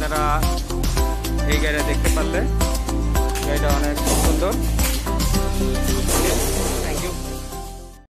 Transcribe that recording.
আপনারা এই গাড়িটা দেখতে পারলে গাড়িটা অনেক সুন্দর।